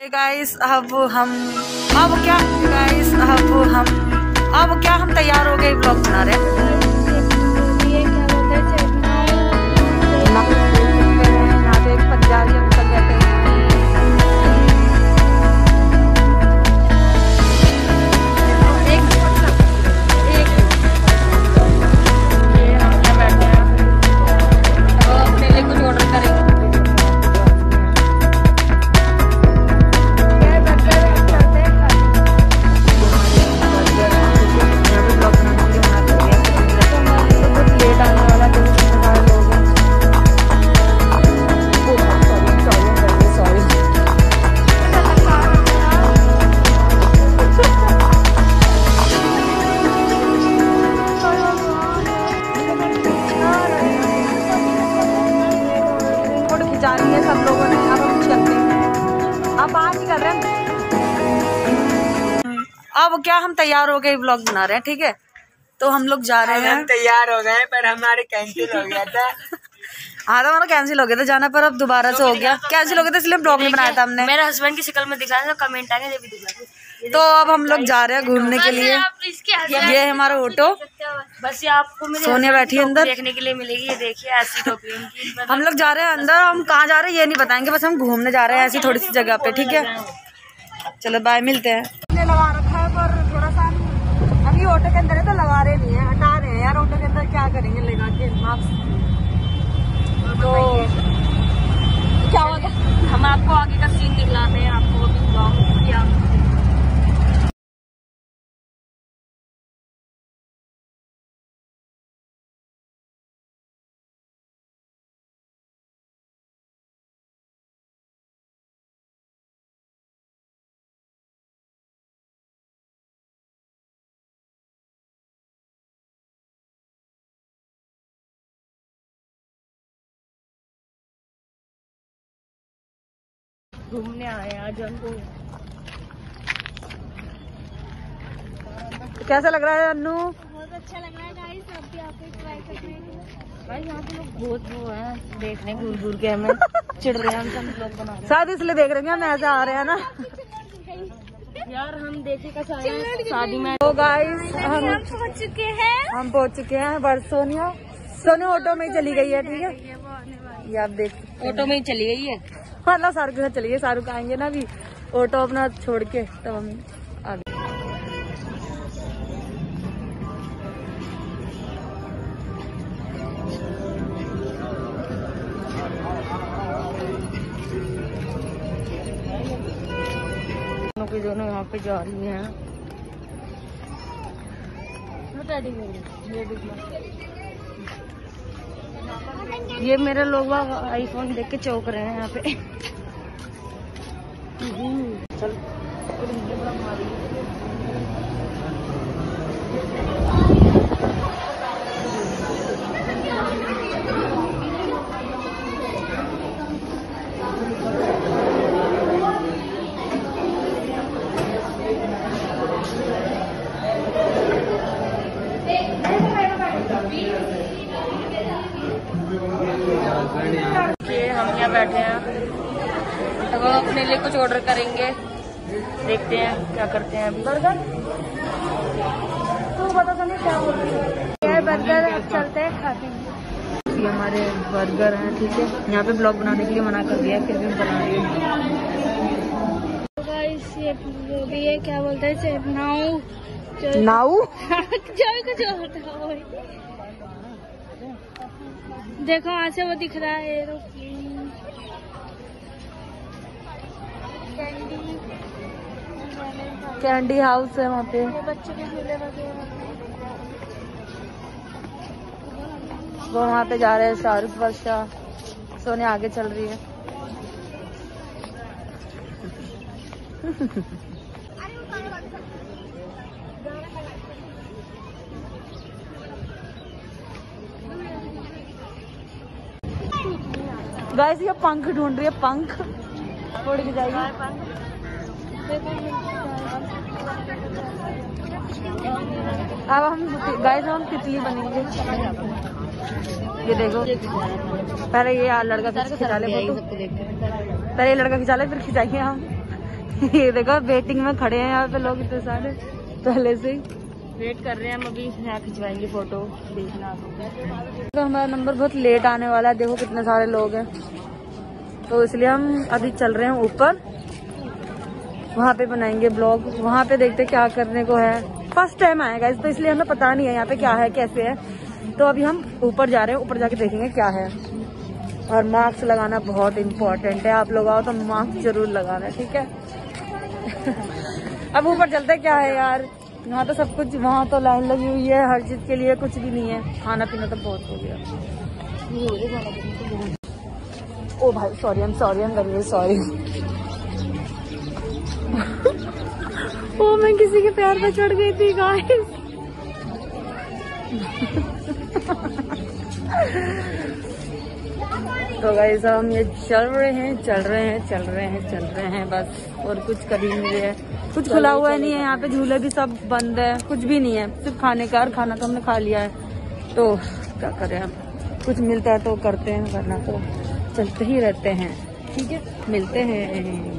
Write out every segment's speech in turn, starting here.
Guys अब हम, अब क्या गाइस अब हम, अब क्या हम तैयार हो गए ब्लॉग बना रहे हैं? फ़ोटो रही है सब लोगों ने। अब हम चलते हैं। अब बाहर निकल रहे हैं। अब क्या हम तैयार हो गए ब्लॉग बना रहे हैं ठीक है? तो हम लोग जा रहे हैं। तैयार हो गए पर हमारे कैंसिल हो गया था। हाँ तो हमारा कैंसिल हो गया था जाना पर अब दोबारा से हो गया। कैंसिल हो गया था इसलिए ब्लॉग नहीं बनाया था हमने। मेरे हस्बैंड की शिकल में दिखाया तो कमेंट भी दिखा तो अब हम लोग जा रहे हैं घूमने के लिए। ये है हमारा ऑटो बस ये आपको मेरे सोनिया बैठी है अंदर। देखने के लिए मिलेगी। ये देखिए ऐसी टोपी मतलब हम लोग जा रहे हैं अंदर हम कहाँ जा रहे हैं ये नहीं बताएँगे बस हम घूमने जा रहे हैं ऐसी थोड़ी सी जगह पे ठीक है? चलो बाय मिलते हैं। लगा रखा है पर थोड़ा सा अभी ऑटो के अंदर है तो लगा रहे नहीं है हटा रहे हैं। यार ऑटो के अंदर क्या करेंगे लगा के मास्क तो क्या होगा हम आपको आगे का सीन दिखलाते हैं आपको अभी घूमने आए आज हमको। कैसा लग रहा है अन्नू? बहुत अच्छा लग रहा है गाइस आप भी आप भी ट्राई करना भाई यहाँ पे लोग बहुत वो है देखने घूर घूर के हमें चिढ़ रहे हैं हम सब ब्लॉग बना रहे शायद इसलिए देख रहे हैं हम ऐसे आ रहे हैं ना। यार हम देखे का शादी में तो गाइस हम हम पहुँच चुके हैं। हम पहुँच चुके हैं बस सोनिया सोनिया ऑटो में ही चली गई है ठीक है? ये आप देख ऑटो में ही चली गई है? मतलब शाहरुख के साथ चली गई शाहरुख आएँगे ना अभी ऑटो अपना छोड़ के तब हम आ गए दोनों दोनों यहाँ पे जा रही हैं। ये मेरे लोग आईफोन देख के चौक रहे हैं यहाँ पे। चल हम यहाँ बैठे हैं अब हम अपने लिए कुछ ऑर्डर करेंगे। देखते हैं क्या करते हैं। अभी बर्गर तू बता सोनिया क्या बोल रही है। ये बर्गर अब चलते हैं खाते हैं। ये हमारे बर्गर हैं ठीक है। यहाँ पे ब्लॉग बनाने के लिए मना कर दिया फिर भी बना रहे हैं। भी है क्या बोलते हैं नाउ। नाऊ जो कुछ होता है देखो वहाँ से वो दिख रहा है कैंडी कैंडी हाउस है वहाँ पे। बच्चों के झूले वगैरह वो वहाँ पे जा रहे हैं शाहरुख वर्षा। सोने आगे चल रही है। गाइस ये पंख ढूंढ रही है पंख। उड़ के जाएगी अब हम गाइस हम तितली बनेंगे? ये देखो। पहले ये लड़का खिंचा ले पहले ये लड़का खिंचा ले फिर खिंचाएँगे हम। ये देखो वेटिंग में खड़े हैं यहाँ पे लोग इतने सारे। पहले से ही। वेट कर रहे हैं हम अभी यहाँ खिंचवाएँगे फ़ोटो देखना। तो हमारा नंबर बहुत लेट आने वाला है। देखो कितने सारे लोग हैं। तो इसलिए हम अभी चल रहे हैं ऊपर। वहाँ पे बनाएँगे ब्लॉग। वहाँ पे देखते क्या करने को है। फ़र्स्ट टाइम आएगा इस तो इसलिए हमें पता नहीं है यहाँ पे क्या है, कैसे है। तो अभी हम ऊपर जा रहे हैं, ऊपर जाके देखेंगे क्या है। और मास्क लगाना बहुत इम्पोर्टेंट है। आप लोग आओ तो मास्क ज़रूर लगाना, ठीक है? अब ऊपर चलते क्या है यार? यहाँ तो सब कुछ, वहाँ तो लाइन लगी हुई है, हर चीज़ के लिए कुछ भी नहीं है। खाना पीना तो बहुत हो गया। ओ भाई सॉरी हम सॉरी हम वेरी सॉरी ओ मैं किसी के प्यार में चढ़ गई थी गाइस तो गाइस अब हम ये चल रहे हैं चल रहे हैं चल रहे हैं चल रहे हैं बस और कुछ कर ही नहीं हैं। कुछ खुला हुआ नहीं है यहाँ पे झूले भी सब बंद है कुछ भी नहीं है सिर्फ़ खाने का और खाना तो हमने खा लिया है। तो क्या करें हम? कुछ मिलता है तो करते हैं वरना तो चलते ही रहते हैं। ठीक है? मिलते हैं।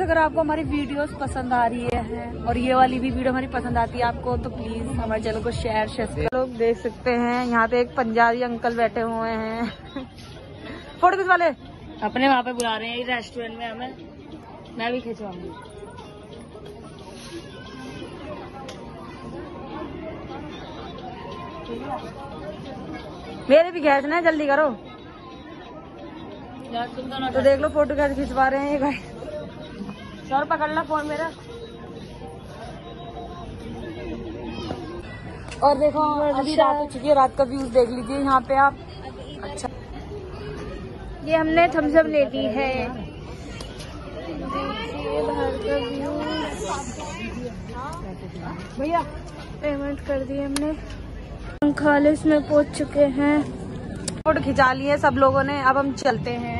अगर आपको हमारी वीडियोस पसंद आ रही है और ये वाली भी वीडियो हमारी पसंद आती है आपको तो प्लीज़ हमारे चैनल को शेयर शेयर लोग देख सकते हैं यहाँ पे एक पंजाबी अंकल बैठे हुए हैं। फ़ोटो किस वाले अपने वहाँ पे बुला रहे हैं रेस्टोरेंट में हमें। मैं भी खिंचवाऊँगी। मेरे भी खींचना है जल्दी करो। तो देख लो, फ़ोटो कैसे खिंचवा रहे हैं ये भाई सर पकड़ ला फ़ोन मेरा। और देखो, अभी रात हो चुकी है, रात का व्यूज़ देख लीजिए यहाँ पे आप। अच्छा। ये हमने थम्सअप ले ली है। भैया पेमेंट कर दी हमने। हम खालिस में पहुँच चुके हैं। फ़ोटो खिंचा लिए सब लोगों ने, अब हम चलते हैं।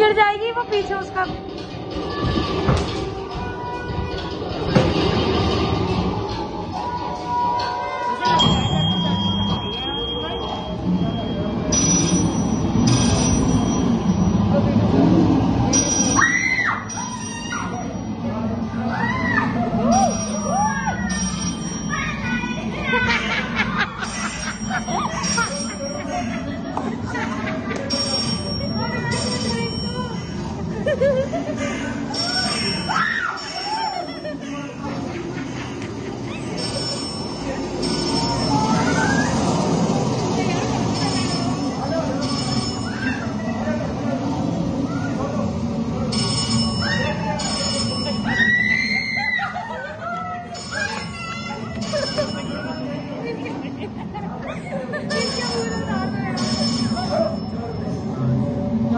गिर जाएगी वो पीछे उसका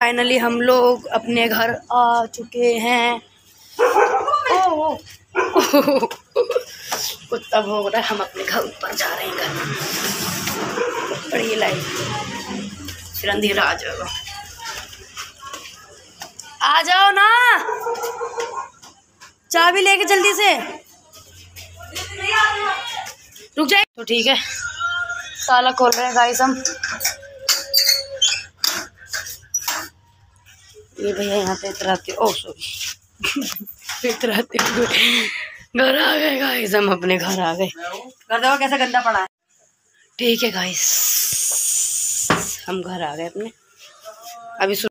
फाइनली हम लोग अपने घर आ चुके हैं। कुत्ता भोग रहा है, हम अपने घर ऊपर जा रहे हैं घर। बड़ी लाइट फिर अंधेरा आ जाएगा आ जाओ ना। चाबी लेके जल्दी से। रुक जाए तो ठीक है। ताला खोल रहे हैं गाइस हम। ये भैया यहाँ पे इतराते ओ सॉरी इतराते हुए घर आ गए गाइस हम अपने घर आ गए। घर देखो कैसा गंदा पड़ा है। ठीक है गाइस हम घर आ गए अपने। अभी